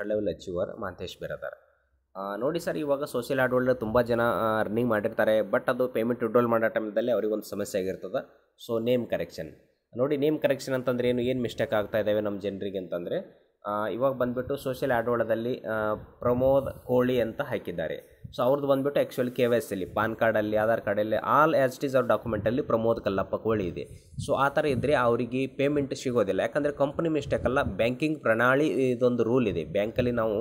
Third level achiever Mahantesh Biradar ನೋಡಿ sir, ಇವಾಗ social hard world ತುಂಬ ಜನ ರನ್ನಿಂಗ್ ಮಾಡಿರ್ತಾರೆ ಬಟ್ ಅದು ಪೇಮೆಂಟ್ ವಿಡ್ರೋಲ್ ಮಾಡೋ ಟೈಮ್ದಲ್ಲಿ ಅವ್ರಿಗೆ ಒಂದು ಸಮಸ್ಯೆ ಆಗಿರ್ತದೆ. ಸೊ ನೇಮ್ ಕರೆಕ್ಷನ್ ನೋಡಿ ನೇಮ್ ಕರೆಕ್ಷನ್ ಅಂತಂದ್ರೆ ಏನು ಏನು ಮಿಸ್ಟೇಕ್ ಆಗ್ತಾ ಇದ್ದಾವೆ ನಮ್ಮ ಜನರಿಗೆ ಅಂತಂದರೆ ಇವಾಗ ಬಂದುಬಿಟ್ಟು ಸೋಷಿಯಲ್ ಆ್ಯಡ್ವಳದಲ್ಲಿ ಪ್ರಮೋದ್ ಕೋಳಿ ಅಂತ ಹಾಕಿದ್ದಾರೆ. ಸೊ ಅವ್ರದ್ದು ಬಂದುಬಿಟ್ಟು ಆ್ಯಕ್ಚುಲಿ ಕೆ ವೈ ಎಸ್ ಅಲ್ಲಿ, ಪಾನ್ ಕಾರ್ಡಲ್ಲಿ ಆಧಾರ್ ಕಾರ್ಡಲ್ಲಿ ಆಲ್ ಆ್ಯಸ್ ಇಟ್ ಈಸ್ ಅವ್ರ ಡಾಕ್ಯುಮೆಂಟಲ್ಲಿ ಪ್ರಮೋದ್ ಕಲ್ಲಪ್ಪ ಕೋಳಿ ಇದೆ. ಸೊ ಆ ಥರ ಇದ್ದರೆ ಅವರಿಗೆ ಪೇಮೆಂಟ್ ಸಿಗೋದಿಲ್ಲ. ಯಾಕಂದರೆ ಕಂಪ್ನಿ ಮಿಸ್ಟೇಕ್ ಅಲ್ಲ ಬ್ಯಾಂಕಿಂಗ್ ಪ್ರಣಾಳಿ ಇದೊಂದು ರೂಲ್ ಇದೆ. ಬ್ಯಾಂಕಲ್ಲಿ ನಾವು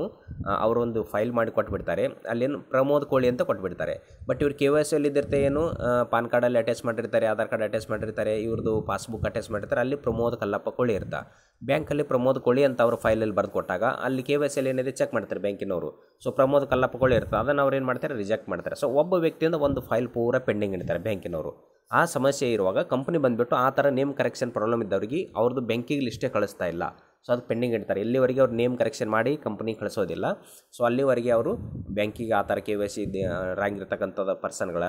ಅವರೊಂದು ಫೈಲ್ ಮಾಡಿ ಕೊಟ್ಬಿಡ್ತಾರೆ. ಅಲ್ಲೇನು ಪ್ರಮೋದ್ ಕೋಳಿ ಅಂತ ಕೊಟ್ಬಿಡ್ತಾರೆ. ಬಟ್ ಇವ್ರು ಕೆ ವೈ ಎಸ್ ಅಲ್ಲಿ ಇದ್ದಿರ್ತೆ ಏನು ಪಾನ್ ಕಾರ್ಡಲ್ಲಿ ಅಟ್ಯಾಚ್ ಮಾಡಿರ್ತಾರೆ ಆಧಾರ್ ಕಾರ್ಡ್ ಅಟ್ಯಾಚ್ ಮಾಡಿರ್ತಾರೆ ಇವ್ರದ್ದು ಪಾಸ್ಬುಕ್ ಅಟ್ಯಾಚ್ ಮಾಡಿರ್ತಾರೆ, ಅಲ್ಲಿ ಪ್ರಮೋದ್ ಕಲ್ಲಪ್ಪ ಕೋಳಿ ಇರ್ತಾ. ಬ್ಯಾಂಕಲ್ಲಿ ಪ್ರಮೋದ್ ಕೋಳಿ ಅಂತ ಅವ್ರ ಫೈಲಲ್ಲಿ ಬರೆದು ಕೊಟ್ಟಾಗ, ಅಲ್ಲಿ ಕೆ ವೈ ಎಸ್ ಅಲ್ಲಿ ಏನಿದೆ ಚೆಕ್ ಮಾಡ್ತಾರೆ ಬ್ಯಾಂಕಿನವರು ಸೊ ಪ್ರಮೋದ್ ಕಲ್ಲಪ್ಪ ಕೋಳಿ ಇರ್ತದೆ ಅದನ್ನು ಅವ್ರು ಏನು ಮಾಡ್ತಾರೆ? ರಿಜೆಕ್ಟ್ ಮಾಡ್ತಾರೆ. ಸೊ ಒಬ್ಬ ವ್ಯಕ್ತಿಯಿಂದ ಒಂದು ಫೈಲ್ ಪೂರ ಪೆಂಡಿಂಗ್ ಇಡ್ತಾರೆ ಬ್ಯಾಂಕಿನವರು. ಆ ಸಮಸ್ಯೆ ಇರುವಾಗ ಕಂಪ್ನಿ ಬಂದುಬಿಟ್ಟು ಆ ಥರ ನೇಮ್ ಕರೆಕ್ಷನ್ ಪ್ರಾಬ್ಲಮ್ ಇದ್ದವ್ರಿಗೆ ಅವ್ರದ್ದು ಬ್ಯಾಂಕಿಗೆ ಲಿಸ್ಟೇ ಕಳಿಸ್ತಾ ಇಲ್ಲ. ಸೊ ಅದು ಪೆಂಡಿಂಗ್ ಇಡ್ತಾರೆ. ಇಲ್ಲಿವರೆಗೆ ಅವ್ರು ನೇಮ್ ಕರೆಕ್ಷನ್ ಮಾಡಿ ಕಂಪ್ನಿ ಕಳಿಸೋದಿಲ್ಲ. ಸೊ ಅಲ್ಲಿವರೆಗೆ ಅವರು ಬ್ಯಾಂಕಿಗೆ ಆ ಥರ ಕೆ ವೈ ಸಿ ರ್ಯಾಂಕ್ ಇರ್ತಕ್ಕಂಥದ್ದು ಪರ್ಸನ್ಗಳ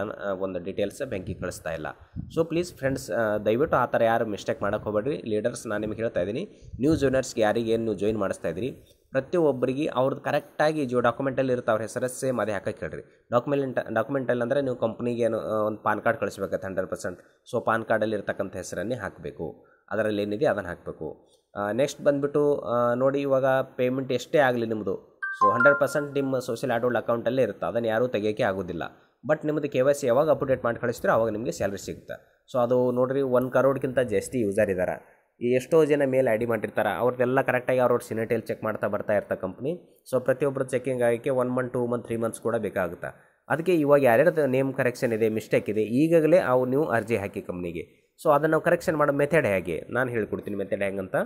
ಒಂದು ಡೀಟೇಲ್ಸ್ ಬ್ಯಾಂಕಿಗೆ ಕಳಿಸ್ತಾ ಇಲ್ಲ. ಸೊ ಪ್ಲೀಸ್ ಫ್ರೆಂಡ್ಸ್ ದಯವಿಟ್ಟು ಆ ಥರ ಯಾರು ಮಿಸ್ಟೇಕ್ ಮಾಡೋಕ್ಕೆ ಹೋಗ್ಬೇಡ್ರಿ. ಲೀಡರ್ಸ್ ನಾನು ನಿಮ್ಗೆ ಹೇಳ್ತಾ ಇದ್ದೀನಿ. ನ್ಯೂ ಜೂನಿಯರ್ಸ್ಗೆ ಯಾರಿಗೆ ಏನು ನೀವು ಜಾಯಿನ್ ಮಾಡಿಸ್ತಾ ಇದ್ದೀರಿ? ಪ್ರತಿಯೊಬ್ಬರಿಗೆ ಅವ್ರದ್ದು ಕರೆಕ್ಟಾಗಿ ಜೋ ಡಾಕ್ಯುಮೆಂಟಲ್ಲಿ ಇರುತ್ತೆ, ಅವ್ರ ಹೆಸರು ಸೇಮ್ ಅದೇ ಹಾಕಕ್ಕೆ ಹೇಳ್ರಿ. ಡಾಕ್ಯುಮೆಂಟ್ ಡಾಕ್ಯುಮೆಂಟಲ್ಲಿ ಅಂದರೆ ನೀವು ಕಂಪ್ನಿಗೆ ಏನು ಒಂದು ಪಾನ್ ಕಾರ್ಡ್ ಕಳಿಸ್ಬೇಕಾಗತ್ತೆ ಹಂಡ್ರೆಡ್ ಪರ್ಸೆಂಟ್ ಸೊ ಪಾನ್ ಕಾರ್ಡಲ್ಲಿ ಇರ್ತಕ್ಕಂಥ ಹೆಸರನ್ನೇ ಹಾಕಬೇಕು. ಅದರಲ್ಲಿ ಏನಿದೆ ಅದನ್ನು ಹಾಕಬೇಕು. ನೆಕ್ಸ್ಟ್ ಬಂದುಬಿಟ್ಟು ನೋಡಿ ಇವಾಗ ಪೇಮೆಂಟ್ ಎಷ್ಟೇ ಆಗಲಿ ನಿಮ್ಮದು ಸೊ ಹಂಡ್ರೆಡ್ ಪರ್ಸೆಂಟ್ ನಿಮ್ಮ ಸೋಷಿಯಲ್ ಆಡೋಲ್ಡ್ ಅಕೌಂಟಲ್ಲೇ ಇರುತ್ತೆ. ಅದನ್ನು ಯಾರೂ ತೆಗಿಯೋಕ್ಕೆ ಆಗೋದಿಲ್ಲ. ಬಟ್ ನಿಮ್ಮದು ಕೆ ವೈ ಸಿ ಯಾವಾಗ ಅಪ್ಡೇಟ್ ಮಾಡಿ ಕಳಿಸ್ತೀರೋ ಅವಾಗ ನಿಮಗೆ ಸ್ಯಾಲ್ರಿ ಸಿಗುತ್ತೆ. ಸೊ ಅದು ನೋಡಿರಿ ಒನ್ ಕರೋಡ್ಗಿಂತ ಜಾಸ್ತಿ ಯೂಸರ್ ಇದ್ದಾರೆ ಎಷ್ಟೋ ಜನ ಮೇಲೆ ಐ ಡಿ ಮಾಡಿರ್ತಾರೆ. ಅವ್ರದ್ದೆಲ್ಲ ಕರೆಕ್ಟಾಗಿ ಅವ್ರವ್ರ ಸಿನಿಟೇಲ್ ಚೆಕ್ ಮಾಡ್ತಾ ಬರ್ತಾ ಇರ್ತಾ ಕಂಪ್ನಿ ಸೊ ಪ್ರತಿಯೊಬ್ಬರು ಚೆಕಿಂಗ್ ಆಗಕ್ಕೆ one month two month three months ಕೂಡ ಬೇಕಾಗುತ್ತೆ. ಅದಕ್ಕೆ ಇವಾಗ ಯಾರ್ಯಾರು ನೇಮ್ ಕರೆಕ್ಷನ್ ಇದೆ ಮಿಸ್ಟೇಕ್ ಇದೆ ಈಗಾಗಲೇ ಅವು ನೀವು ಅರ್ಜಿ ಹಾಕಿ ಕಂಪ್ನಿಗೆ ಸೊ ಅದನ್ನು ಕರೆಕ್ಷನ್ ಮಾಡೋ ಮೆಥಡ್ ಹೇಗೆ? ನಾನು ಹೇಳ್ಕೊಡ್ತೀನಿ ಮೆಥಡ್ ಹೆಂಗಂತ.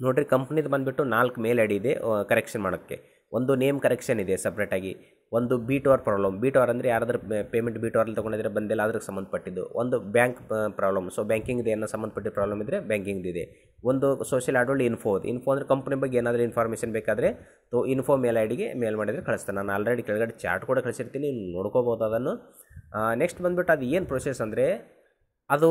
ನೋಡಿರಿ ಕಂಪ್ನಿದು ಬಂದುಬಿಟ್ಟು ನಾಲ್ಕು ಮೇಲ್ ಐ ಇದೆ ಕರೆಕ್ಷನ್ ಮಾಡೋಕ್ಕೆ. ಒಂದು ನೇಮ್ ಕರೆಕ್ಷನ್ ಇದೆ ಸಪ್ರೇಟಾಗಿ ಒಂದು ಬಿಟೋರ್ ಪ್ರಾಬ್ಲಮ್ ಬಿಟೋರ್ ಅಂದರೆ ಯಾರಾದ್ರೂ ಪೇಮೆಂಟ್ ಬೀಟೋರಲ್ಲಿ ತೊಗೊಂಡಿದ್ರೆ ಬಂದಿಲ್ಲ ಅದಕ್ಕೆ ಸಂಬಂಧಪಟ್ಟಿದ್ದು. ಒಂದು ಬ್ಯಾಂಕ್ ಪ್ರಾಬ್ಲಮ್ ಸೊ ಬ್ಯಾಂಕಿಂಗ್ ಏನೋ ಸಂಬಂಧಪಟ್ಟ ಪ್ರಾಬ್ಲಮ್ ಇದ್ದರೆ ಬ್ಯಾಂಕಿಂಗ್ ಇದೆ. ಒಂದು ಸೋಷಿಯಲ್ ಆಡೋಲ್ಡ್ ಇನ್ಫೋ ಇನ್ಫೋ ಅಂದರೆ ಕಂಪ್ನಿ ಬಗ್ಗೆ ಏನಾದರೂ ಇನ್ಫಾರ್ಮೇಷನ್ ಬೇಕಾದರೆ ತೋ ಇನ್ಫೋ ಮೇಲ್ ಐ ಡಿಗೆ ಮೇಲ್ ಮಾಡಿದರೆ ಕಳಿಸ್ತಾನೆ. ನಾನು ಆಲ್ರೆಡಿ ಕೆಳಗಡೆ ಚಾರ್ಟ್ ಕೂಡ ಕಳಿಸಿರ್ತೀನಿ. ನೋಡ್ಕೋಬೋದು ಅದನ್ನು. ನೆಕ್ಸ್ಟ್ ಬಂದುಬಿಟ್ಟು ಅದು ಏನು ಪ್ರೊಸೆಸ್ ಅಂದರೆ ಅದು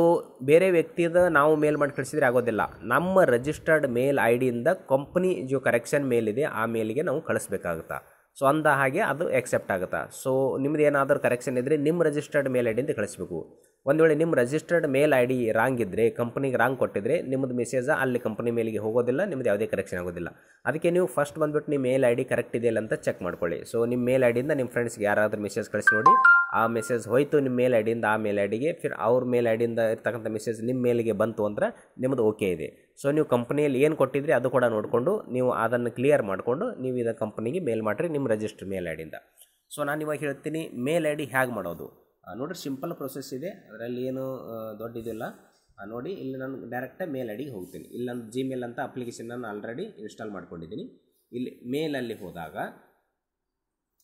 ಬೇರೆ ವ್ಯಕ್ತಿಯದ ನಾವು ಮೇಲ್ ಮಾಡಿ ಕಳಿಸಿದ್ರೆ ಆಗೋದಿಲ್ಲ. ನಮ್ಮ ರಿಜಿಸ್ಟರ್ಡ್ ಮೇಲ್ ಐ ಡಿಯಿಂದ ಕಂಪ್ನಿ ಜೋ ಕರೆಕ್ಷನ್ ಮೇಲ್ ಇದೆ ಆ ಮೇಲಿಗೆ ನಾವು ಕಳಿಸ್ಬೇಕಾಗುತ್ತೆ. ಸೊ ಅಂದ ಹಾಗೆ ಅದು ಎಕ್ಸೆಪ್ಟ್ ಆಗುತ್ತಾ. ಸೊ ನಿಮ್ದು ಏನಾದರೂ ಕರೆಕ್ಷನ್ ಇದ್ದರೆ ನಿಮ್ಮ ರಿಜಿಸ್ಟರ್ಡ್ ಮೇಲ್ ಐ ಡಿಯಿಂದ ಕಳಿಸ್ಬೇಕು. ಒಂದು ವೇಳೆ ನಿಮ್ಮ registered mail I D wrong ಇದ್ದರೆ ಕಂಪ್ನಿಗೆ ರಾಂಗ್ ಕೊಟ್ಟಿದ್ರೆ ನಿಮ್ಮದು ಮೆಸೇಜ್ ಅಲ್ಲಿ ಕಂಪ್ನಿ ಮೇಲಿಗೆ ಹೋಗೋದಿಲ್ಲ ನಿಮ್ಮದು ಯಾವುದೇ ಕರೆಕ್ಷನ್ ಆಗೋದಿಲ್ಲ. ಅದಕ್ಕೆ ನೀವು ಫಸ್ಟ್ ಬಂದ್ಬಿಟ್ಟು ನಿಮ್ಮ ಮೇಲ್ ಐ ಡಿ ಕರೆಕ್ಟ್ ಇದೆಯಲ್ಲ ಅಂತ ಚೆಕ್ ಮಾಡ್ಕೊಳ್ಳಿ. ಸೊ ನಿಮ್ಮ ಮೇಲ್ ಐ ಡಿಯಿಂದ ನಿಮ್ಮ ಫ್ರೆಂಡ್ಸ್ಗೆ ಯಾರಾದರೂ ಮೆಸೇಜ್ ಕಳಿಸಿ ನೋಡಿ. ಆ ಮೆಸೇಜ್ ಹೋಯ್ತು ನಿಮ್ಮ ಮೇಲ್ ಐ ಆ ಮೇಲ್ ಐ ಡಿಗೆ ಫಿರ್ ಅವ್ರ ಮೇಲ್ ಐ ಡಿಯಿಂದ ಇರ್ತಕ್ಕಂಥ ಮೆಸೇಜ್ ನಿಮ್ಮ ಮೇಲಿಗೆ ಬಂತು ಅಂದ್ರೆ ನಿಮ್ಮದು ಓಕೆ ಇದೆ. ಸೊ ನೀವು ಕಂಪ್ನಿಯಲ್ಲಿ ಏನು ಕೊಟ್ಟಿದ್ರಿ ಅದು ಕೂಡ ನೋಡಿಕೊಂಡು ನೀವು ಅದನ್ನು ಕ್ಲಿಯರ್ ಮಾಡಿಕೊಂಡು ನೀವು ಇದ ಕಂಪ್ನಿಗೆ ಮೇಲ್ ಮಾಡಿರಿ ನಿಮ್ಮ ರಿಜಿಸ್ಟರ್ ಮೇಲ್ ಐ ಡಿಯಿಂದ ಸೊ ನಾನು ಇವಾಗ ಹೇಳ್ತೀನಿ ಮೇಲ್ ಐ ಡಿ ಹೇಗೆ ಮಾಡೋದು? ನೋಡಿರಿ ಸಿಂಪಲ್ ಪ್ರೊಸೆಸ್ ಇದೆ. ಅದರಲ್ಲಿ ಏನು ದೊಡ್ಡದಿಲ್ಲ ನೋಡಿ, ಇಲ್ಲಿ ನಾನು ಡೈರೆಕ್ಟಾಗಿ ಮೇಲ್ ಐ ಡಿಗೆ ಹೋಗ್ತೀನಿ. ಇಲ್ಲಿ ನಾನು ಜಿಮೇಲ್ ಅಂತ ಅಪ್ಲಿಕೇಶನ್ ನಾನು ಆಲ್ರೆಡಿ ಇನ್ಸ್ಟಾಲ್ ಮಾಡ್ಕೊಂಡಿದ್ದೀನಿ. ಇಲ್ಲಿ ಮೇಲಲ್ಲಿ ಹೋದಾಗ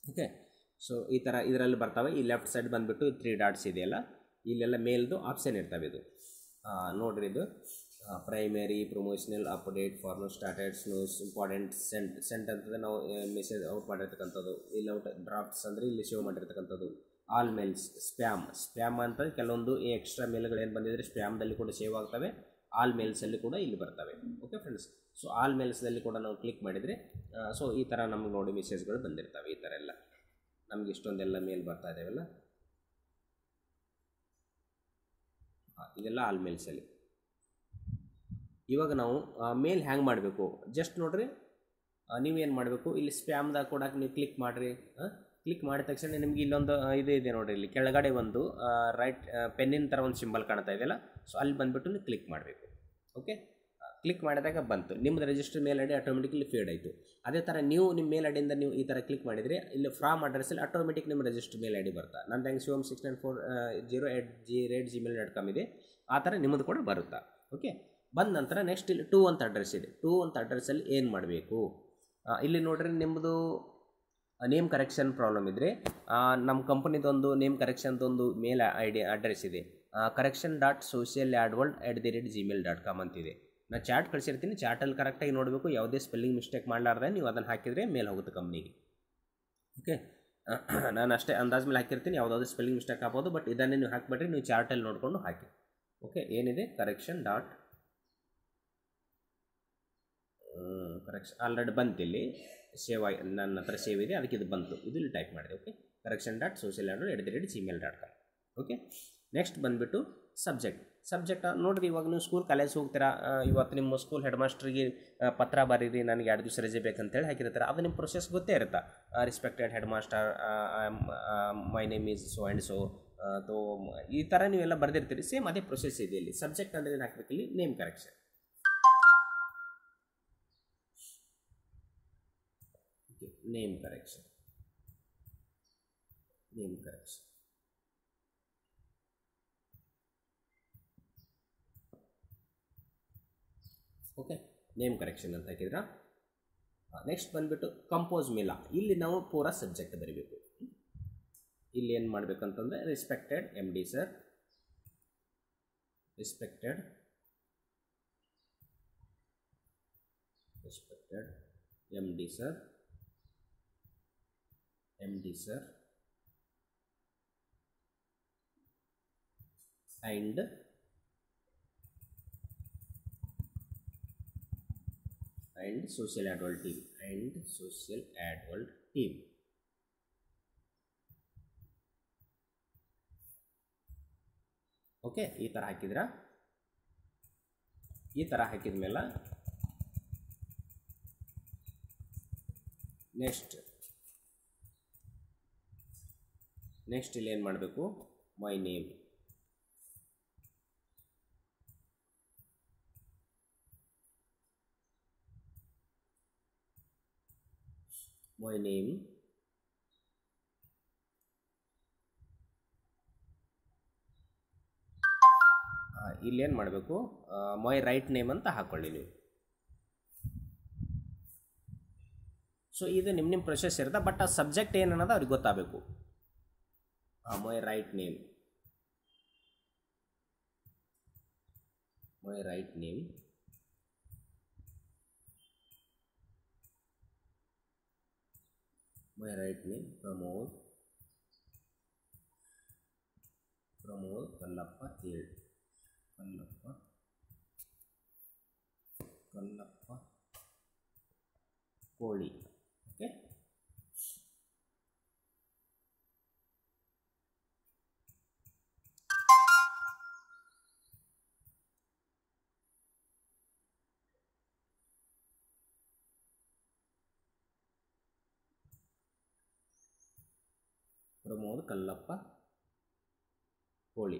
ಓಕೆ ಸೊ ಈ ಥರ ಇದರಲ್ಲಿ ಬರ್ತವೆ. ಈ ಲೆಫ್ಟ್ ಸೈಡ್ ಬಂದುಬಿಟ್ಟು ತ್ರೀ ಡಾಟ್ಸ್ ಇದೆಯಲ್ಲ? ಇಲ್ಲೆಲ್ಲ ಮೇಲ್ದು ಆಪ್ಷನ್ ಇರ್ತವೆ ಇದು. ನೋಡಿರಿ ಇದು. Primary promotional update formal status news important sent sent ಅಂತಂದರೆ ನಾವು ಮೆಸೇಜ್ ಔಟ್ ಮಾಡಿರ್ತಕ್ಕಂಥದ್ದು. ಇಲ್ಲಿ ಔಟ್ ಡ್ರಾಫ್ಟ್ಸ್ ಅಂದರೆ ಇಲ್ಲಿ ಶೋ ಮಾಡಿರ್ತಕ್ಕಂಥದ್ದು. ಆಲ್ ಮೇಲ್ಸ್ ಸ್ಪ್ಯಾಮ್ ಸ್ಪ್ಯಾಮ್ ಅಂತ ಕೆಲವೊಂದು ಎಕ್ಸ್ಟ್ರಾ ಮೇಲ್ಗಳು ಏನು ಬಂದಿದ್ರೆ ಸ್ಪ್ಯಾಮ್ದಲ್ಲಿ ಕೂಡ ಸೇವ್ ಆಗ್ತವೆ. ಆಲ್ ಮೇಲ್ಸಲ್ಲಿ ಕೂಡ ಇಲ್ಲಿ ಬರ್ತವೆ. ಓಕೆ ಫ್ರೆಂಡ್ಸ್ ಸೊ ಆಲ್ ಮೇಲ್ಸ್ದಲ್ಲಿ ಕೂಡ ನಾವು ಕ್ಲಿಕ್ ಮಾಡಿದರೆ ಸೊ ಈ ಥರ ನಮ್ಗೆ ನೋಡಿ ಮೆಸೇಜ್ಗಳು ಬಂದಿರ್ತವೆ ಈ ಥರ ಎಲ್ಲ. ನಮ್ಗೆ ಇಷ್ಟೊಂದೆಲ್ಲ ಮೇಲ್ ಬರ್ತಾ ಇದ್ದಾವೆಲ್ಲ ಇದೆಲ್ಲ ಆಲ್ ಮೇಲ್ಸಲ್ಲಿ ಇವಾಗ ನಾವು ಮೇಲ್ ಹ್ಯಾಂಗ್ ಮಾಡಬೇಕು. ಜಸ್ಟ್ ನೋಡ್ರಿ ನೀವೇನು ಮಾಡಬೇಕು? ಇಲ್ಲಿ ಸ್ಪ್ಯಾಮ್ದಾಗ ಕೊಡಕ್ಕೆ ನೀವು ಕ್ಲಿಕ್ ಮಾಡಿರಿ. ಕ್ಲಿಕ್ ಮಾಡಿದ ತಕ್ಷಣ ನಿಮಗೆ ಇಲ್ಲೊಂದು ಇದು ಇದೆ ನೋಡಿರಿ ಇಲ್ಲಿ. ಕೆಳಗಡೆ ಒಂದು ರೈಟ್ ಪೆನ್ನಿನ ಥರ ಒಂದು ಸಿಂಬಲ್ ಕಾಣ್ತಾ ಇದೆಯಲ್ಲ? ಸೊ ಅಲ್ಲಿ ಬಂದುಬಿಟ್ಟು ನೀವು ಕ್ಲಿಕ್ ಮಾಡಬೇಕು. ಓಕೆ ಕ್ಲಿಕ್ ಮಾಡಿದಾಗ ಬಂತು. ನಿಮ್ಮದು register mail I D automatically feed ಆಯಿತು. ಅದೇ ಥರ ನೀವು ನಿಮ್ಮ ಮೇಲ್ ಐಡಿಯಿಂದ ಡಿಯಿಂದ ನೀವು ಈ ಥರ ಕ್ಲಿಕ್ ಮಾಡಿದರೆ ಇಲ್ಲಿ ಫ್ರಾಮ್ ಅಡ್ರೆಸ್ಸಲ್ಲಿ ಆಟೋಮೆಟಿಕ್ ನಿಮ್ಮ ರಿಜಿಸ್ಟರ್ ಮೇಲ್ ಐ ಡಿ ಬರ್ತಾ. ನನ್ನ ಹೆಂಗೆ Shivam six nine four zero at the rate Gmail dot com ಇದೆ. ಆ ಥರ ನಿಮ್ಮದು ಕೂಡ ಬರುತ್ತಾ. ಓಕೆ ಬಂದ ನಂತರ ನೆಕ್ಸ್ಟ್ ಇಲ್ಲಿ ಟೂ ಅಂತ ಅಡ್ರೆಸ್ ಇದೆ. ಟೂ ಅಂತ ಅಡ್ರೆಸ್ಸಲ್ಲಿ ಏನು ಮಾಡಬೇಕು? ಇಲ್ಲಿ ನೋಡ್ರಿ ನಿಮ್ಮದು ನೇಮ್ ಕರೆಕ್ಷನ್ ಪ್ರಾಬ್ಲಮ್ ಇದ್ದರೆ ನಮ್ಮ ಕಂಪ್ನಿದೊಂದು ನೇಮ್ ಕರೆಕ್ಷನ್ದೊಂದು ಮೇಲ್ ಐ ಡಿ ಅಡ್ರೆಸ್ ಇದೆ. Correction dot social ad world at the rate Gmail dot com ಅಂತಿದೆ. ನಾನು ಚಾಟ್ ಕಳಿಸಿರ್ತೀನಿ, ಚಾಟಲ್ಲಿ ಕರೆಕ್ಟಾಗಿ ನೋಡಬೇಕು, ಯಾವುದೇ ಸ್ಪೆಲ್ಲಿಂಗ್ ಮಿಸ್ಟೇಕ್ ಮಾಡಲಾರ್ದೆ ನೀವು ಅದನ್ನು ಹಾಕಿದರೆ ಮೇಲೆ ಹೋಗುತ್ತೆ ಕಂಪ್ನಿಗೆ ಓಕೆ ನಾನು ಅಷ್ಟೇ ಅಂದಾಜು ಮೇಲೆ ಹಾಕಿರ್ತೀನಿ ಯಾವುದಾದ್ರು ಸ್ಪೆಲ್ಲಿಂಗ್ ಮಿಸ್ಟೇಕ್ ಆಗ್ಬೋದು ಬಟ್ ಇದನ್ನೇ ನೀವು ಹಾಕಿಬಿಟ್ರೆ ನೀವು ಚಾರ್ಟಲ್ಲಿ ನೋಡಿಕೊಂಡು ಹಾಕಿ. ಓಕೆ ಏನಿದೆ? ಕರೆಕ್ಷನ್ ಡಾಟ್ ಕರೆಕ್ಷನ್ ಆಲ್ರೆಡಿ ಬಂತು ಇಲ್ಲಿ ಸೇವ್ ಆಗಿ ನನ್ನ ಹತ್ರ ಸೇವ್ ಇದೆ, ಅದಕ್ಕೆ ಇದು ಬಂತು. ಇದು ಇಲ್ಲಿ ಟೈಪ್ ಮಾಡಿದೆ okay correction dot social and at the rate Gmail dot com okay next ಬಂದುಬಿಟ್ಟು ಸಬ್ಜೆಕ್ಟ್ ಸಬ್ಜೆಕ್ಟ್ ನೋಡಿರಿ ಇವಾಗ ನೀವು ಸ್ಕೂಲ್ ಕಾಲೇಜ್ ಹೋಗ್ತೀರಾ? ಇವತ್ತು ನಿಮ್ಮ ಸ್ಕೂಲ್ ಹೆಡ್ ಮಾಸ್ಟ್ರಿಗೆ ಪತ್ರ ಬರೀರಿ, ನನಗೆ ಎರಡು ದಿವಸ ರಜೆ ಬೇಕಂತೇಳಿ ಹಾಕಿರ್ತಾರೆ. ಅದು ನಿಮ್ಮ ಪ್ರೊಸೆಸ್ ಗೊತ್ತೇ ಇರುತ್ತೆ? Respected head master my name is so and so ತೋ ಈ ಥರ ನೀವೆಲ್ಲ ಬರೆದಿರ್ತೀರಿ. ಸೇಮ್ ಅದೇ ಪ್ರೊಸೆಸ್ ಇದೆ ಇಲ್ಲಿ. ಸಬ್ಜೆಕ್ಟ್ ಅಂದರೆ ಏನು ಹಾಕ್ಬೇಕು ಇಲ್ಲಿ? Name correction name correction name correction okay name correction ಅಂತ ಹಾಕಿದ್ರ? ನೆಕ್ಸ್ಟ್ ಬಂದುಬಿಟ್ಟು ಕಂಪೋಸ್ ಮಿಲ ಇಲ್ಲಿ ನಾವು ಪೂರ ಸಬ್ಜೆಕ್ಟ್ ಬರೀಬೇಕು. ಇಲ್ಲಿ ಏನು ಮಾಡಬೇಕಂತಂದರೆ respected M D sir respected respected M D sir M D sir and and social adult team, and social adult team. Okay ಈ ಥರ ಹಾಕಿದ್ರ? ಈ ಥರ ಹಾಕಿದ ಮೇಲೆ ನೆಕ್ಸ್ಟ್ ನೆಕ್ಸ್ಟ್ ಇಲ್ಲಿ ಏನು ಮಾಡಬೇಕು? ಮೈ ನೇಮ್ my name ಇಲ್ಲೇನು ಮಾಡಬೇಕು? ಮೈ ರೈಟ್ ನೇಮ್ ಅಂತ ಹಾಕ್ಕೊಳ್ಳಿ ನೀವು. ಸೊ ಇದು ನಿಮ್ಮ ನಿಮ್ಮ ಪ್ರೊಸೆಸ್ ಇರುತ್ತೆ ಬಟ್ ಆ ಸಬ್ಜೆಕ್ಟ್ ಏನು ಅನ್ನೋದು ಅವ್ರಿಗೆ ಗೊತ್ತಾಗಬೇಕು. My right name my right name my right name Pramod Pramod Kallappa add Kallappa Kallappa कोड़ी ओके okay? ಪ್ರಮೋದ್ ಕಲ್ಲಪ್ಪ ಕೋಳಿ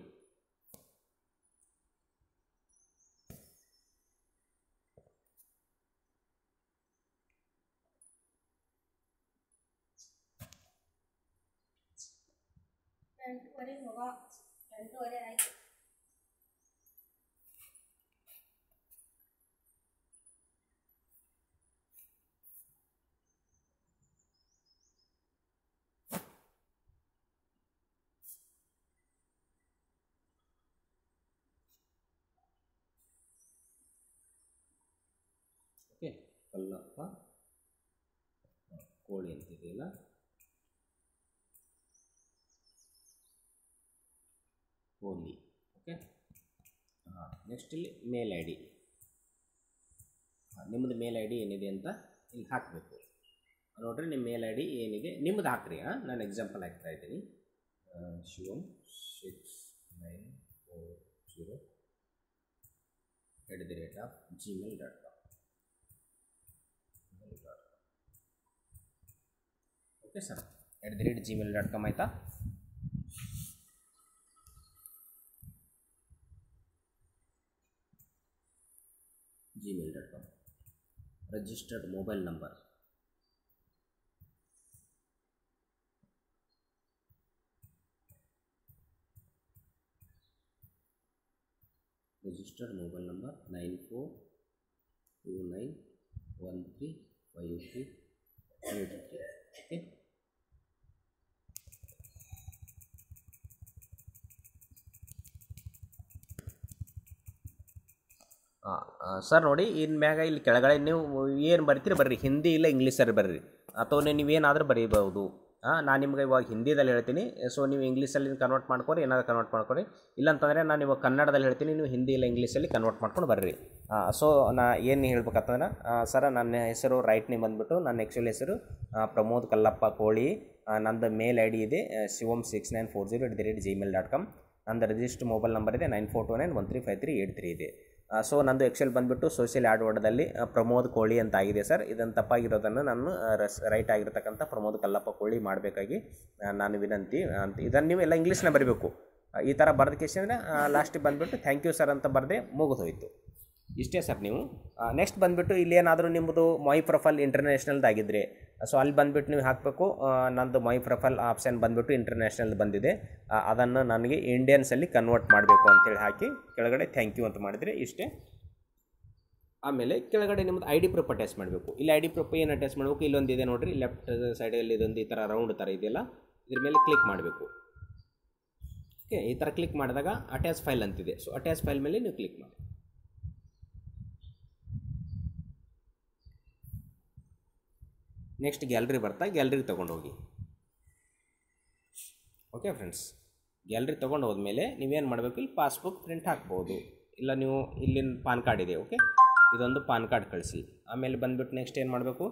ಎಂಟೂವರೆ ಹೋಗ ಎಂಟೂವರೆ ಆಯ್ತು ಓಕೆ ಕಲ್ಲಪ್ಪ. ಕೋಳಿ ಅಂತಿದೆಯಲ್ಲ? ಕೋಳಿ. ಓಕೆ ಹಾಂ ನೆಕ್ಸ್ಟ್ ಇಲ್ಲಿ ಮೇಲ್ ಐ ಡಿ ನಿಮ್ಮದು ಮೇಲ್ ಐ ಡಿ ಏನಿದೆ ಅಂತ ಇಲ್ಲಿ ಹಾಕಬೇಕು. ನೋಡ್ರಿ ನಿಮ್ಮ ಮೇಲ್ ಐ ಡಿ ಏನಿದೆ? ನಿಮ್ಮದು ಹಾಕ್ರಿ, ಹಾಂ? ನಾನು ಎಕ್ಸಾಂಪಲ್ ಹಾಕ್ತಾ ಇದ್ದೀನಿ. Shivam six nine four zero at the rate of Gmail dot com okay sir at the rate Gmail dot com ಆಯಿತಾ? Gmail dot com registered mobile number registered mobile number nine four two nine one three five three eight three okay sir ನೋಡಿ ಇನ್ನು ಮ್ಯಾಗ ಇಲ್ಲಿ ಕೆಳಗಡೆ ನೀವು ಏನು ಬರ್ತೀರಿ ಬರ್ರಿ. ಹಿಂದಿ ಇಲ್ಲ ಇಂಗ್ಲೀಷಲ್ಲಿ ಬರ್ರಿ. ಅಥವಾ ನೀವೇನಾದರೂ ಬರೀಬಹುದು. ಹಾಂ ನಾನು ನಿಮ್ಗೆ ಇವಾಗ ಹಿಂದಿದಲ್ಲಿ ಹೇಳ್ತೀನಿ. ಸೊ ನೀವು ಇಂಗ್ಲೀಷಲ್ಲಿ ಕನ್ವರ್ಟ್ ಮಾಡ್ಕೊರಿ, ಏನಾದರೂ ಕನ್ವರ್ಟ್ ಮಾಡ್ಕೊರಿ. ಇಲ್ಲಾಂತಂದರೆ ನಾನು ಇವಾಗ ಕನ್ನಡದಲ್ಲಿ ಹೇಳ್ತೀನಿ, ನೀವು ಹಿಂದಿ ಇಲ್ಲ ಇಂಗ್ಲೀಷಲ್ಲಿ ಕನ್ವರ್ಟ್ ಮಾಡ್ಕೊಂಡು ಬರ್ರಿ. ಸೊ ನಾ ಏನು ಹೇಳ್ಬೇಕಂತಂದ್ರೆ ಸರ ನನ್ನ ಹೆಸರು ರೈಟ್ ನೇಮ್ ಬಂದುಬಿಟ್ಟು, ನನ್ನ ಆ್ಯಕ್ಚುಲಿ ಹೆಸರು ಪ್ರಮೋದ್ ಕಲ್ಲಪ್ಪ ಕೋಳಿ. ನಂದು ಮೇಲ್ ಐ ಡಿ ಇದೆ Shivam six nine four zero at the rate Gmail dot com ನಂದು ರಿಜಿಸ್ಟರ್ ಮೊಬೈಲ್ ನಂಬರ್ ಇದೆ nine four two nine one three five three eight three ಇದೆ. ಸೊ ನಂದು ಎಕ್ಸೆಲ್ ಬಂದುಬಿಟ್ಟು ಸೋಷಿಯಲ್ ಆ್ಯಡ್ ವರ್ಡದಲ್ಲಿ ಪ್ರಮೋದ್ ಕೋಳಿ ಅಂತ ಆಗಿದೆ ಸರ್ ಇದನ್ನು ತಪ್ಪಾಗಿರೋದನ್ನು ನಾನು ರಸ್ ರೈಟ್ ಆಗಿರ್ತಕ್ಕಂಥ ಪ್ರಮೋದ್ ಕಲ್ಲಪ್ಪ ಕೋಳಿ ಮಾಡಬೇಕಾಗಿ ನಾನು ವಿನಂತಿ ಅಂತ. ಇದನ್ನು ನೀವು ಎಲ್ಲ ಇಂಗ್ಲೀಷ್ನ ಬರೀಬೇಕು. ಈ ಥರ ಬರೆದ ಕೇಸಿಂದ್ರೆ ಲಾಸ್ಟಿಗೆ ಬಂದುಬಿಟ್ಟು ಥ್ಯಾಂಕ್ ಯು ಸರ್ ಅಂತ ಬರದೆ ಮುಗಿದೋಯ್ತು. ಇಷ್ಟೇ ಸರ್ ನೀವು. ನೆಕ್ಸ್ಟ್ ಬಂದುಬಿಟ್ಟು ಇಲ್ಲೇನಾದರೂ ನಿಮ್ಮದು ಮೈ ಪ್ರೊಫೈಲ್ ಇಂಟರ್ನ್ಯಾಷನಲ್ದಾಗಿದ್ದರೆ ಸೊ ಅಲ್ಲಿ ಬಂದುಬಿಟ್ಟು ನೀವು ಹಾಕಬೇಕು. ನಂದು ಮೈ ಪ್ರೊಫೈಲ್ ಆಪ್ಷನ್ ಬಂದುಬಿಟ್ಟು ಇಂಟರ್ನ್ಯಾಷನಲ್ ಬಂದಿದೆ. ಅದನ್ನು ನನಗೆ ಇಂಡಿಯನ್ಸಲ್ಲಿ ಕನ್ವರ್ಟ್ ಮಾಡಬೇಕು ಅಂತೇಳಿ ಹಾಕಿ ಕೆಳಗಡೆ ಥ್ಯಾಂಕ್ ಯು ಅಂತ ಮಾಡಿದರೆ ಇಷ್ಟೇ. ಆಮೇಲೆ ಕೆಳಗಡೆ ನಿಮ್ಮದು ಐ ಡಿ ಪ್ರೂಫ್ ಅಟ್ಯಾಚ್ ಮಾಡಬೇಕು. ಇಲ್ಲಿ ಐ ಡಿ ಪ್ರೂಫ್ ಏನು ಅಟ್ಯಾಚ್ ಮಾಡಬೇಕು? ಇಲ್ಲೊಂದು ಇದೆ ನೋಡಿರಿ. ಲೆಫ್ಟ್ ಸೈಡಲ್ಲಿ ಇದೊಂದು ಈ ಥರ ರೌಂಡ್ ಥರ ಇದೆಯಲ್ಲ. ಇದ್ರ ಮೇಲೆ ಕ್ಲಿಕ್ ಮಾಡಬೇಕು. ಓಕೆ ಈ ಥರ ಕ್ಲಿಕ್ ಮಾಡಿದಾಗ ಅಟ್ಯಾಚ್ ಫೈಲ್ ಅಂತಿದೆ. ಸೊ ಅಟ್ಯಾಚ್ ಫೈಲ್ ಮೇಲೆ ನೀವು ಕ್ಲಿಕ್ ಮಾಡಿ. ನೆಕ್ಸ್ಟ್ ಗ್ಯಾಲ್ರಿ ಬರ್ತಾ ಗ್ಯಾಲ್ರಿ ತೊಗೊಂಡು ಹೋಗಿ ಓಕೆ ಫ್ರೆಂಡ್ಸ್ ಗ್ಯಾಲ್ರಿ ತೊಗೊಂಡು ಹೋದ್ಮೇಲೆ ನೀವೇನು ಮಾಡಬೇಕು? ಇಲ್ಲಿ ಪಾಸ್ಬುಕ್ ಪ್ರಿಂಟ್ ಹಾಕ್ಬೋದು. ಇಲ್ಲ ನೀವು ಇಲ್ಲಿನ ಪಾನ್ ಕಾರ್ಡ್ ಇದೆ ಓಕೆ ಇದೊಂದು ಪಾನ್ ಕಾರ್ಡ್ ಕಳಿಸಿ. ಆಮೇಲೆ ಬಂದುಬಿಟ್ಟು ನೆಕ್ಸ್ಟ್ ಏನು ಮಾಡಬೇಕು?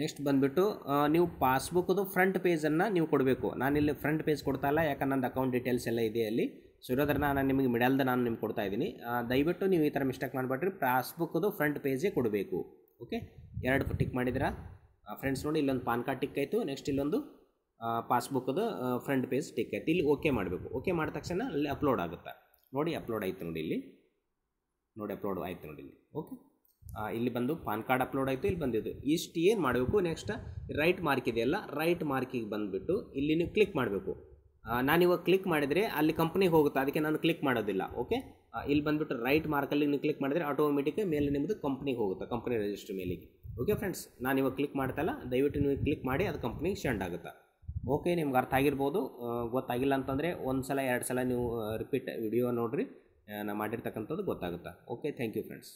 ನೆಕ್ಸ್ಟ್ ಬಂದುಬಿಟ್ಟು ನೀವು ಪಾಸ್ಬುಕ್ದು ಫ್ರಂಟ್ ಪೇಜನ್ನು ನೀವು ಕೊಡಬೇಕು. ನಾನಿಲ್ಲಿ ಫ್ರಂಟ್ ಪೇಜ್ ಕೊಡ್ತಾ ಇಲ್ಲ, ಯಾಕಂದ್ರೆ ನಂದು ಅಕೌಂಟ್ ಡೀಟೇಲ್ಸ್ ಎಲ್ಲ ಇದೆ ಅಲ್ಲಿ. ಸೊ ಇರೋದ್ರ ನಾನು ನಿಮಗೆ ಮಿಡಲ್ದ ನಾನು ನಿಮ್ಗೆ ಕೊಡ್ತಾ ಇದ್ದೀನಿ. ದಯವಿಟ್ಟು ನೀವು ಈ ಥರ ಮಿಸ್ಟೇಕ್ ಮಾಡಿಬಿಟ್ರಿ ಪಾಸ್ಬುಕ್ದು ಫ್ರಂಟ್ ಪೇಜೇ ಕೊಡಬೇಕು. ಓಕೆ ಎರಡು ಟಿಕ್ ಮಾಡಿದಿರಾ ಫ್ರೆಂಡ್ಸ್ ನೋಡಿ, ಇಲ್ಲೊಂದು ಪಾನ್ ಕಾರ್ಡ್ ಟಿಕ್ ಆಯಿತು. ನೆಕ್ಸ್ಟ್ ಇಲ್ಲೊಂದು ಪಾಸ್ಬುಕ್ದು ಫ್ರಂಟ್ ಪೇಜ್ ಟಿಕ್ ಆಯಿತು. ಇಲ್ಲಿ ಓಕೆ ಮಾಡಬೇಕು. ಓಕೆ ಮಾಡಿದ ತಕ್ಷಣ ಅಲ್ಲಿ ಅಪ್ಲೋಡ್ ಆಗುತ್ತೆ. ನೋಡಿ ಅಪ್ಲೋಡ್ ಆಯಿತು ನೋಡಿ ಇಲ್ಲಿ. ನೋಡಿ ಅಪ್ಲೋಡ್ ಆಯಿತು ನೋಡಿ ಇಲ್ಲಿ. ಓಕೆ ಇಲ್ಲಿ ಬಂದು ಪಾನ್ ಕಾರ್ಡ್ ಅಪ್ಲೋಡ್ ಆಯಿತು, ಇಲ್ಲಿ ಬಂದಿದ್ದು. ಇಷ್ಟು ಏನು ಮಾಡಬೇಕು ನೆಕ್ಸ್ಟ್ ರೈಟ್ ಮಾರ್ಕ್ ಇದೆಯಲ್ಲ ರೈಟ್ ಮಾರ್ಕಿಗೆ ಬಂದುಬಿಟ್ಟು ಇಲ್ಲಿ ನೀವು ಕ್ಲಿಕ್ ಮಾಡಬೇಕು. ನಾನಿವಾಗ ಕ್ಲಿಕ್ ಮಾಡಿದರೆ ಅಲ್ಲಿ ಕಂಪ್ನಿಗೆ ಹೋಗುತ್ತೆ? ಅದಕ್ಕೆ ನಾನು ಕ್ಲಿಕ್ ಮಾಡೋದಿಲ್ಲ ಓಕೆ ಇಲ್ಲಿ ಬಂದುಬಿಟ್ಟು ರೈಟ್ ಮಾರ್ಕಲ್ಲಿ ನೀವು ಕ್ಲಿಕ್ ಮಾಡಿದರೆ ಆಟೋಮೆಟಿಕ್ ಮೇಲೆ ನಿಮ್ಮದು ಕಂಪ್ನಿಗೆ ಹೋಗುತ್ತೆ? ಕಂಪ್ನಿ ರಿಜಿಸ್ಟರ್ ಮೇಲಿಗೆ. ಓಕೆ ಫ್ರೆಂಡ್ಸ್ ನಾನು ಇವಾಗ ಕ್ಲಿಕ್ ಮಾಡ್ತಲ್ಲ ದಯವಿಟ್ಟು ನೀವು ಕ್ಲಿಕ್ ಮಾಡಿ, ಅದು ಕಂಪ್ನಿಗೆ ಸೆಂಡ್ ಆಗುತ್ತೆ? ಓಕೆ ನಿಮ್ಗೆ ಅರ್ಥ ಆಗಿರ್ಬೋದು. ಗೊತ್ತಾಗಿಲ್ಲ ಅಂತಂದರೆ ಒಂದು ಸಲ, ಎರಡು ಸಲ ನೀವು ರಿಪೀಟ್ ವಿಡಿಯೋ ನೋಡಿರಿ. ನಾನು ಮಾಡಿರ್ತಕ್ಕಂಥದ್ದು ಗೊತ್ತಾಗುತ್ತೆ? Okay thank you friends